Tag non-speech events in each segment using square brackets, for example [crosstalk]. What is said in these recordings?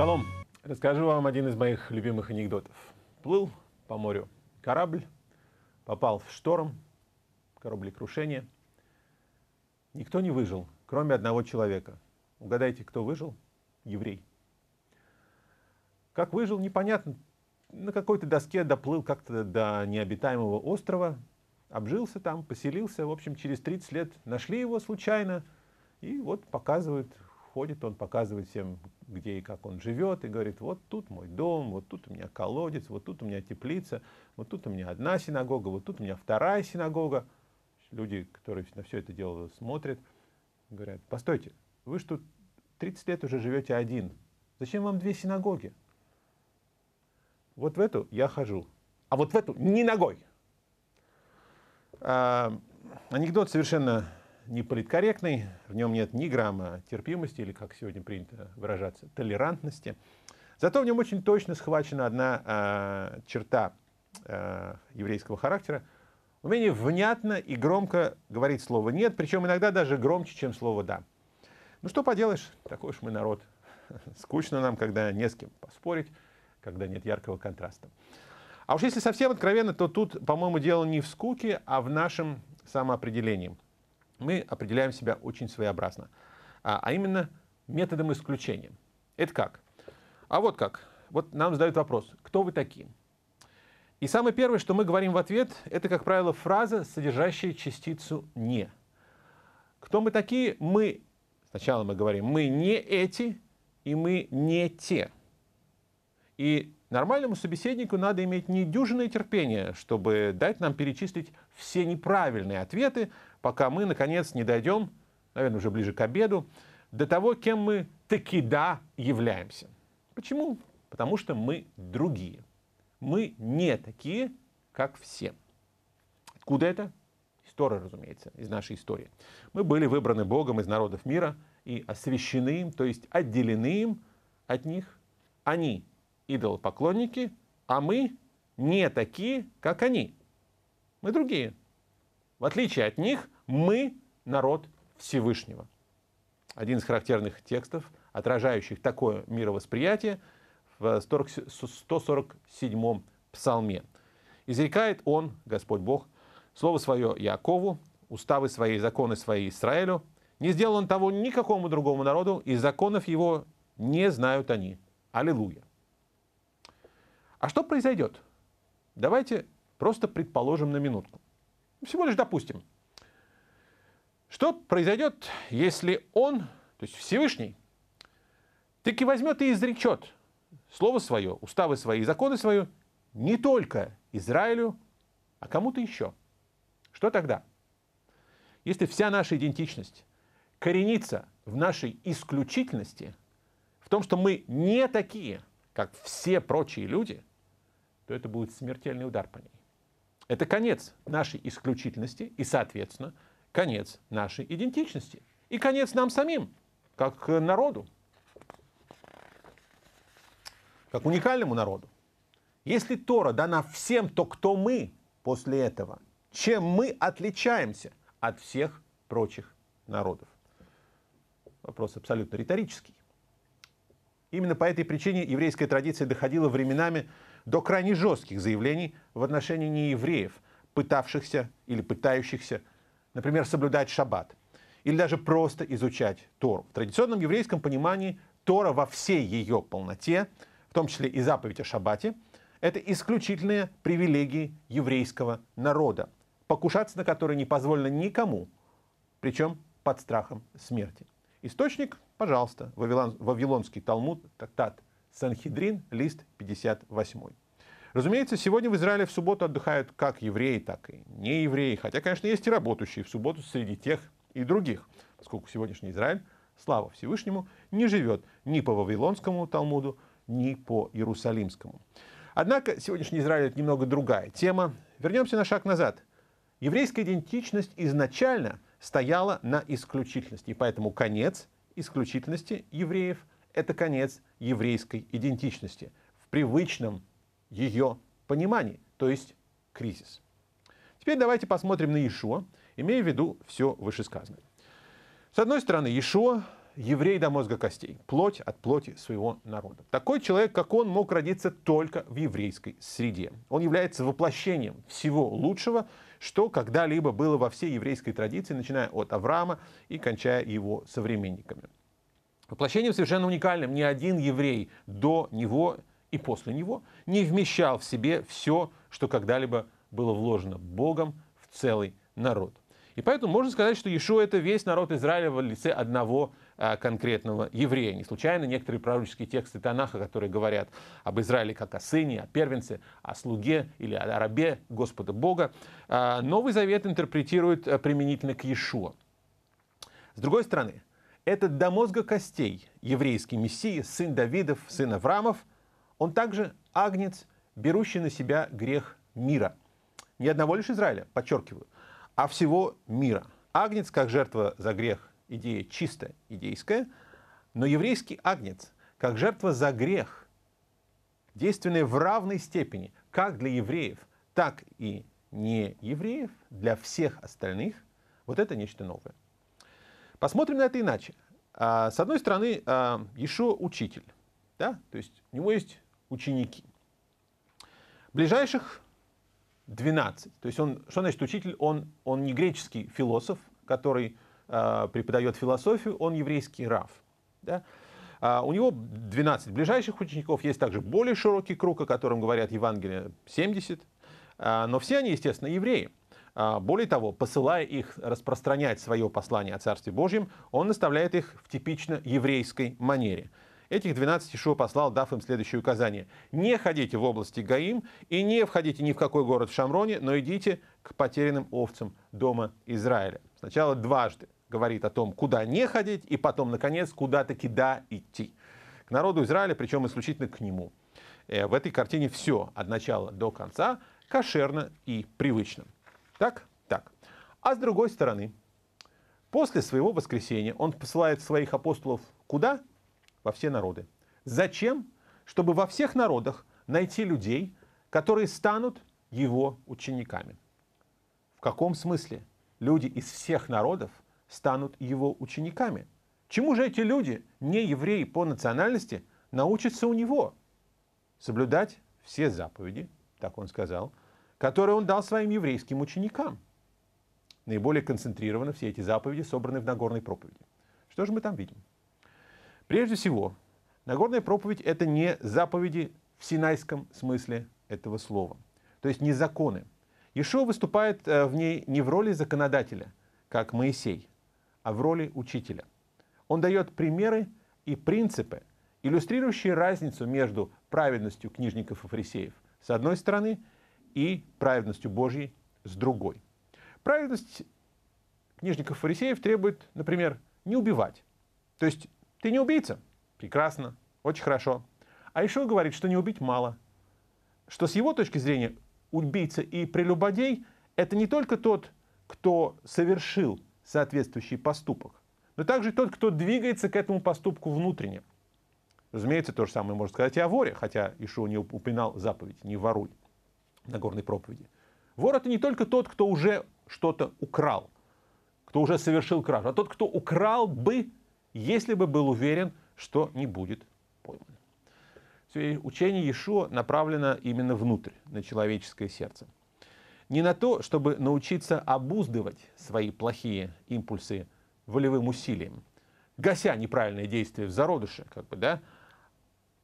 Шалом. Расскажу вам один из моих любимых анекдотов. Плыл по морю корабль, попал в шторм, кораблекрушение. Никто не выжил, кроме одного человека. Угадайте, кто выжил? Еврей. Как выжил, непонятно. На какой-то доске доплыл как-то до необитаемого острова, обжился там, поселился. В общем, через 30 лет нашли его случайно. И вот показывают, ходит он, показывает всем, где и как он живет, и говорит, вот тут мой дом, вот тут у меня колодец, вот тут у меня теплица, вот тут у меня одна синагога, вот тут у меня вторая синагога. Люди, которые на все это дело смотрят, говорят, постойте, вы что тут 30 лет уже живете один, зачем вам две синагоги? Вот в эту я хожу, а вот в эту ни ногой. А, анекдот совершенно не политкорректный, в нем нет ни грамма терпимости или, как сегодня принято выражаться, толерантности. Зато в нем очень точно схвачена одна э, черта э, еврейского характера. Умение внятно и громко говорить слово «нет», причем иногда даже громче, чем слово «да». Ну что поделаешь, такой уж мы народ. [laughs] Скучно нам, когда не с кем поспорить, когда нет яркого контраста. А уж если совсем откровенно, то тут, по-моему, дело не в скуке, а в нашем самоопределении – мы определяем себя очень своеобразно, а, а именно методом исключения. Это как? А вот как. Вот нам задают вопрос, кто вы такие? И самое первое, что мы говорим в ответ, это, как правило, фраза, содержащая частицу «не». Кто мы такие? Мы, сначала мы говорим, мы не эти, и мы не те. И нормальному собеседнику надо иметь недюжинное терпение, чтобы дать нам перечислить все неправильные ответы, пока мы, наконец, не дойдем, наверное, уже ближе к обеду, до того, кем мы таки да являемся. Почему? Потому что мы другие. Мы не такие, как все. Откуда это? История, разумеется, из нашей истории. Мы были выбраны Богом из народов мира и освящены им, то есть отделены им от них. Они идолопоклонники, а мы не такие, как они. Мы другие. В отличие от них, мы народ Всевышнего. Один из характерных текстов, отражающих такое мировосприятие, в 147-м псалме. Изрекает он, Господь Бог, слово свое Якову, уставы свои, законы свои Израилю. Не сделал он того никакому другому народу, и законов его не знают они. Аллилуйя. А что произойдет? Давайте просто предположим на минутку. Всего лишь допустим. Что произойдет, если он, то есть Всевышний, таки возьмет и изречет слово свое, уставы свои, законы свои не только Израилю, а кому-то еще. Что тогда? Если вся наша идентичность коренится в нашей исключительности, в том, что мы не такие, как все прочие люди, то это будет смертельный удар по ней. Это конец нашей исключительности и, соответственно, конец нашей идентичности. И конец нам самим, как народу, как уникальному народу. Если Тора дана всем, то кто мы после этого? Чем мы отличаемся от всех прочих народов? Вопрос абсолютно риторический. Именно по этой причине еврейская традиция доходила временами до крайне жестких заявлений в отношении неевреев, пытавшихся или пытающихся, например, соблюдать шаббат, или даже просто изучать Тору. В традиционном еврейском понимании Тора во всей ее полноте, в том числе и заповедь о шаббате, это исключительные привилегии еврейского народа, покушаться на которые не позволено никому, причем под страхом смерти. Источник, пожалуйста, Вавилонский Талмуд, трактат Санхедрин, лист 58. Разумеется, сегодня в Израиле в субботу отдыхают как евреи, так и не евреи. Хотя, конечно, есть и работающие в субботу среди тех и других, поскольку сегодняшний Израиль, слава Всевышнему, не живет ни по Вавилонскому Талмуду, ни по Иерусалимскому. Однако сегодняшний Израиль это немного другая тема. Вернемся на шаг назад. Еврейская идентичность изначально стояла на исключительности, и поэтому конец исключительности евреев это конец еврейской идентичности в привычном ее понимании, то есть кризис. Теперь давайте посмотрим на Иешуа, имея в виду все вышесказанное. С одной стороны, Иешуа еврей до мозга костей, плоть от плоти своего народа. Такой человек, как он, мог родиться только в еврейской среде. Он является воплощением всего лучшего, что когда-либо было во всей еврейской традиции, начиная от Авраама и кончая его современниками. Воплощением совершенно уникальным. Ни один еврей до него и после него не вмещал в себе все, что когда-либо было вложено Богом в целый народ. И поэтому можно сказать, что Иешуа – это весь народ Израиля в лице одного а, конкретного еврея. Не случайно некоторые пророческие тексты Танаха, которые говорят об Израиле как о сыне, о первенце, о слуге или о рабе Господа Бога, а, Новый Завет интерпретирует а, применительно к Иешуа. С другой стороны, этот до мозга костей еврейский мессия, сын Давидов, сын Авраамов, он также агнец, берущий на себя грех мира. Не одного лишь Израиля, подчеркиваю – а всего мира. Агнец как жертва за грех – идея чисто идейская, но еврейский агнец как жертва за грех, действенная в равной степени как для евреев, так и не евреев, для всех остальных, вот это нечто новое. Посмотрим на это иначе. А, с одной стороны, а, Ишуа учитель, да? то есть у него есть ученики. Ближайших 12. То есть он, что значит учитель? Он, он не греческий философ, который э, преподает философию, он еврейский рав. Да? А у него 12 ближайших учеников, есть также более широкий круг, о котором говорят Евангелие 70, а, но все они, естественно, евреи. А, более того, посылая их распространять свое послание о Царстве Божьем, он наставляет их в типично еврейской манере – Этих 12 Ишуа послал, дав им следующее указание. «Не ходите в области Гаим и не входите ни в какой город в Шамроне, но идите к потерянным овцам дома Израиля». Сначала дважды говорит о том, куда не ходить, и потом, наконец, куда-таки да идти. К народу Израиля, причем исключительно к нему. Э, в этой картине все от начала до конца кошерно и привычно. Так? Так. А с другой стороны, после своего воскресения он посылает своих апостолов куда? во все народы. Зачем? Чтобы во всех народах найти людей, которые станут его учениками. В каком смысле? Люди из всех народов станут его учениками. Чему же эти люди, не евреи по национальности, научатся у него? Соблюдать все заповеди, так он сказал, которые он дал своим еврейским ученикам. Наиболее концентрированы все эти заповеди, собраны в Нагорной проповеди. Что же мы там видим? Прежде всего, Нагорная проповедь – это не заповеди в синайском смысле этого слова, то есть не законы. Ишуа выступает э, в ней не в роли законодателя, как Моисей, а в роли учителя. Он дает примеры и принципы, иллюстрирующие разницу между праведностью книжников и фарисеев с одной стороны и праведностью Божьей с другой. Праведность книжников и фарисеев требует, например, не убивать. То есть ты не убийца? Прекрасно, очень хорошо. А еще говорит, что не убить мало. Что с его точки зрения убийца и прелюбодей – это не только тот, кто совершил соответствующий поступок, но также тот, кто двигается к этому поступку внутренне. Разумеется, то же самое можно сказать и о воре, хотя Ишуа не упоминал заповедь «не воруй» на горной проповеди. Вор – это не только тот, кто уже что-то украл, кто уже совершил кражу, а тот, кто украл бы если бы был уверен, что не будет пойман. Учение Иешуа направлено именно внутрь, на человеческое сердце. Не на то, чтобы научиться обуздывать свои плохие импульсы волевым усилием, гася неправильные действия в зародыше, как бы, да,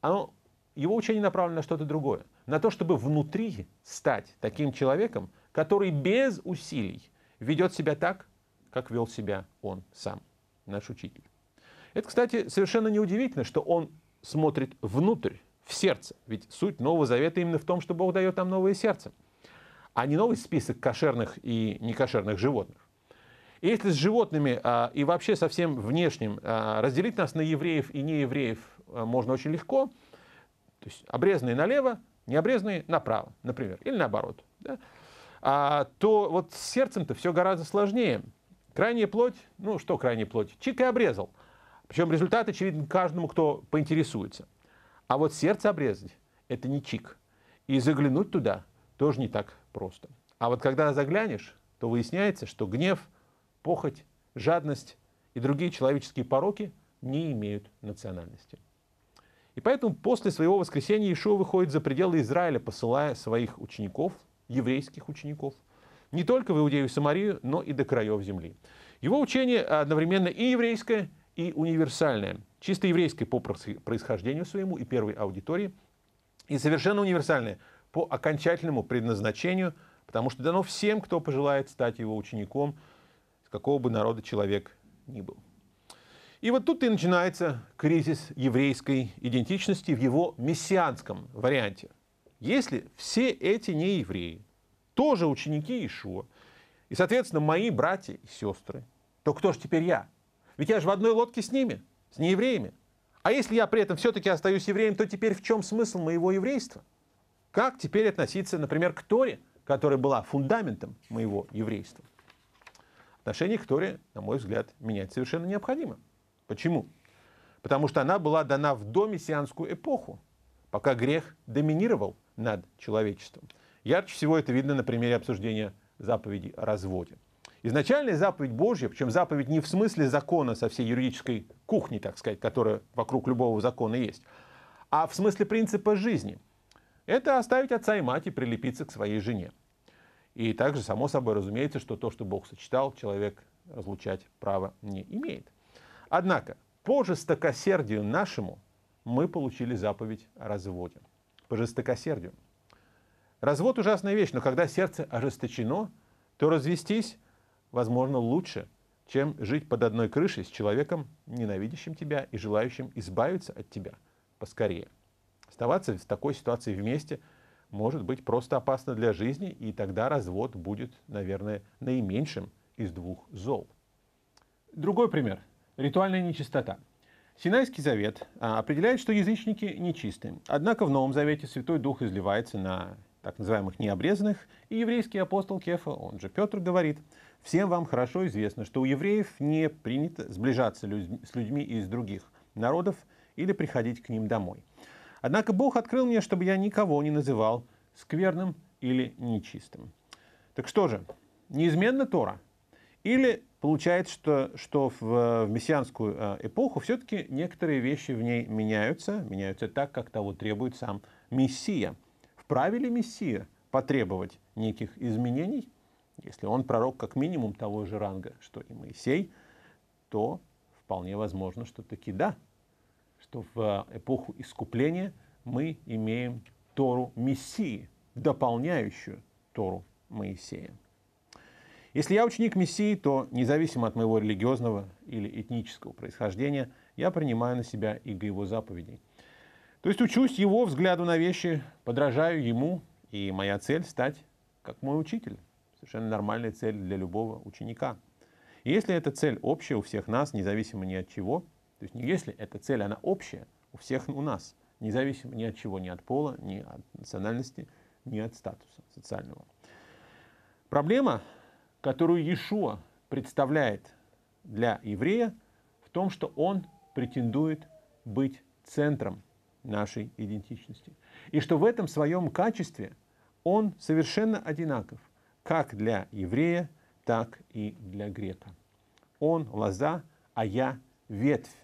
оно, его учение направлено на что-то другое. На то, чтобы внутри стать таким человеком, который без усилий ведет себя так, как вел себя он сам, наш учитель. Это, кстати, совершенно неудивительно, что он смотрит внутрь, в сердце. Ведь суть Нового Завета именно в том, что Бог дает нам новое сердце, а не новый список кошерных и некошерных животных. И если с животными а, и вообще со всем внешним а, разделить нас на евреев и неевреев а, можно очень легко, то есть обрезанные налево, необрезанные направо, например, или наоборот, да, а, то вот с сердцем-то все гораздо сложнее. Крайняя плоть, ну что крайняя плоть, чик и обрезал – причем результат очевиден каждому, кто поинтересуется. А вот сердце обрезать – это не чик. И заглянуть туда тоже не так просто. А вот когда заглянешь, то выясняется, что гнев, похоть, жадность и другие человеческие пороки не имеют национальности. И поэтому после своего воскресения Иешуа выходит за пределы Израиля, посылая своих учеников, еврейских учеников, не только в Иудею и Самарию, но и до краев земли. Его учение одновременно и еврейское, и универсальное. Чисто еврейское по происхождению своему и первой аудитории, и совершенно универсальное по окончательному предназначению, потому что дано всем, кто пожелает стать его учеником, с какого бы народа человек ни был. И вот тут и начинается кризис еврейской идентичности в его мессианском варианте. Если все эти неевреи тоже ученики Ишуа, и, соответственно, мои братья и сестры, то кто же теперь я? Ведь я же в одной лодке с ними, с неевреями. А если я при этом все-таки остаюсь евреем, то теперь в чем смысл моего еврейства? Как теперь относиться, например, к Торе, которая была фундаментом моего еврейства? Отношение к Торе, на мой взгляд, менять совершенно необходимо. Почему? Потому что она была дана в домессианскую эпоху, пока грех доминировал над человечеством. Ярче всего это видно на примере обсуждения заповеди о разводе. Изначальная заповедь Божья, причем заповедь не в смысле закона со всей юридической кухни, так сказать, которая вокруг любого закона есть, а в смысле принципа жизни. Это оставить отца и мать и прилепиться к своей жене. И также, само собой, разумеется, что то, что Бог сочетал, человек разлучать права не имеет. Однако, по жестокосердию нашему мы получили заповедь о разводе. По жестокосердию. Развод ужасная вещь, но когда сердце ожесточено, то развестись, возможно, лучше, чем жить под одной крышей с человеком, ненавидящим тебя и желающим избавиться от тебя поскорее. Оставаться в такой ситуации вместе может быть просто опасно для жизни, и тогда развод будет, наверное, наименьшим из двух зол. Другой пример – Ритуальная нечистота. Синайский завет а, определяет, что язычники нечисты. Однако в Новом Завете Святой Дух изливается на так называемых необрезанных, и еврейский апостол Кефа, он же Петр, говорит, «Всем вам хорошо известно, что у евреев не принято сближаться с людьми из других народов или приходить к ним домой. Однако Бог открыл мне, чтобы я никого не называл скверным или нечистым». Так что же, неизменно Тора? Или получается, что, что в, в мессианскую э, эпоху все-таки некоторые вещи в ней меняются, меняются так, как того требует сам Мессия. Вправе ли Мессия потребовать неких изменений? Если он пророк как минимум того же ранга, что и Моисей, то вполне возможно, что таки да, что в эпоху искупления мы имеем Тору Мессии, дополняющую Тору Моисея. Если я ученик Мессии, то независимо от моего религиозного или этнического происхождения, я принимаю на себя иго его заповедей. То есть учусь его взгляду на вещи, подражаю ему, и моя цель стать как мой учитель. Совершенно нормальная цель для любого ученика. И если эта цель общая у всех нас, независимо ни от чего, то есть если эта цель, она общая у всех у нас, независимо ни от чего, ни от пола, ни от национальности, ни от статуса социального. Проблема которую Иешуа представляет для еврея, в том, что он претендует быть центром нашей идентичности. И что в этом своем качестве он совершенно одинаков, как для еврея, так и для грека. Он лоза, а я ветвь.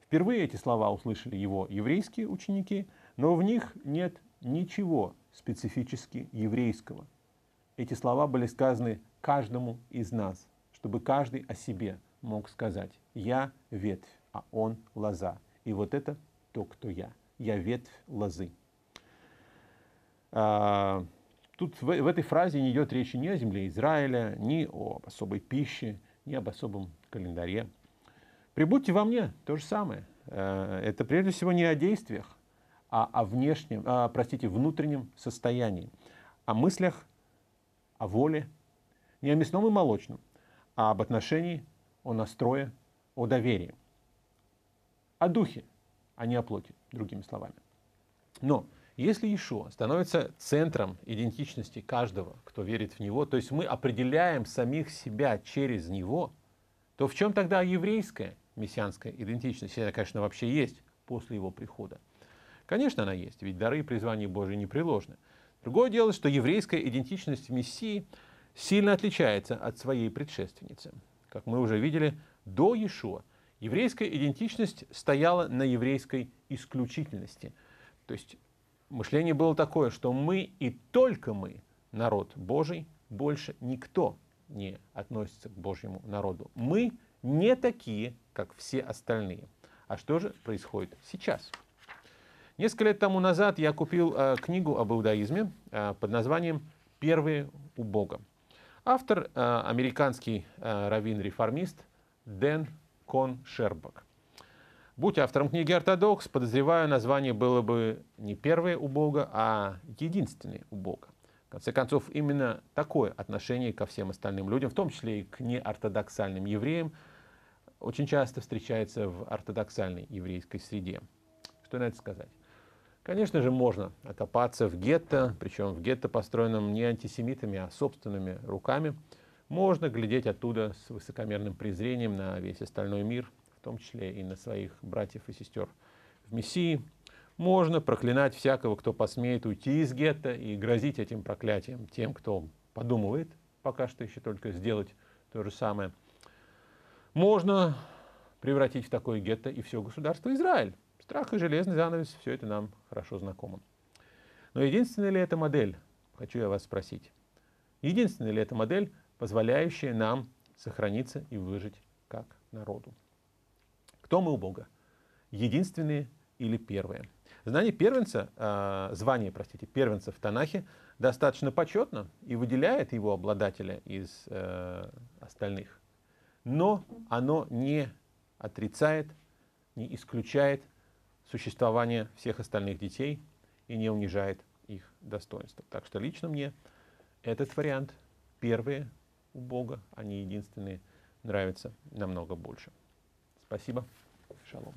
Впервые эти слова услышали его еврейские ученики, но в них нет ничего специфически еврейского. Эти слова были сказаны каждому из нас, чтобы каждый о себе мог сказать, я ветвь, а он лоза. И вот это то, кто я. Я ветвь лозы. А, тут в, этой фразе не идет речи ни о земле Израиля, ни о особой пище, ни об особом календаре. Прибудьте во мне, то же самое. А, это прежде всего не о действиях, а о внешнем, а, простите, внутреннем состоянии, о мыслях, о воле, не о мясном и молочном, а об отношении, о настрое, о доверии. О духе, а не о плоти, другими словами. Но если Иешуа становится центром идентичности каждого, кто верит в Него, то есть мы определяем самих себя через Него, то в чем тогда еврейская мессианская идентичность? Она, конечно, вообще есть после Его прихода. Конечно, она есть, ведь дары и призвания Божии непреложны. Другое дело, что еврейская идентичность Мессии сильно отличается от своей предшественницы. Как мы уже видели, до Иешуа Еврейская идентичность стояла на еврейской исключительности. То есть мышление было такое, что мы и только мы, народ Божий, больше никто не относится к Божьему народу. Мы не такие, как все остальные. А что же происходит сейчас? Несколько лет тому назад я купил э, книгу об иудаизме э, под названием «Первые у Бога». Автор э, американский э, раввин-реформист Дэн Кон Шербак. Будь автором книги «Ортодокс», подозреваю, название было бы не «Первые у Бога», а «Единственные у Бога». В конце концов, именно такое отношение ко всем остальным людям, в том числе и к неортодоксальным евреям, очень часто встречается в ортодоксальной еврейской среде. Что на это сказать? Конечно же, можно окопаться в гетто, причем в гетто, построенном не антисемитами, а собственными руками. Можно глядеть оттуда с высокомерным презрением на весь остальной мир, в том числе и на своих братьев и сестер в Мессии. Можно проклинать всякого, кто посмеет уйти из гетто и грозить этим проклятием тем, кто подумывает пока что еще только сделать то же самое. Можно превратить в такое гетто и все государство Израиль. Страх и железный занавес, все это нам хорошо знакомо. Но единственная ли эта модель, хочу я вас спросить, единственная ли эта модель, позволяющая нам сохраниться и выжить как народу? Кто мы у Бога? Единственные или первые? Знание первенца, э, звание, простите, первенца в Танахе достаточно почетно и выделяет его обладателя из э, остальных. Но оно не отрицает, не исключает существование всех остальных детей и не унижает их достоинство. Так что лично мне этот вариант, первые у Бога, они единственные, нравится намного больше. Спасибо. Шалом.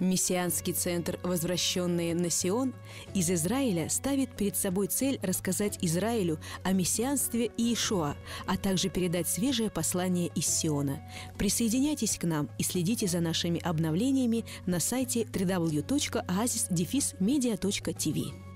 Мессианский центр «Возвращенные на Сион» из Израиля ставит перед собой цель рассказать Израилю о мессианстве Иешуа, а также передать свежее послание из Сиона. Присоединяйтесь к нам и следите за нашими обновлениями на сайте www.oasisdefismedia.tv.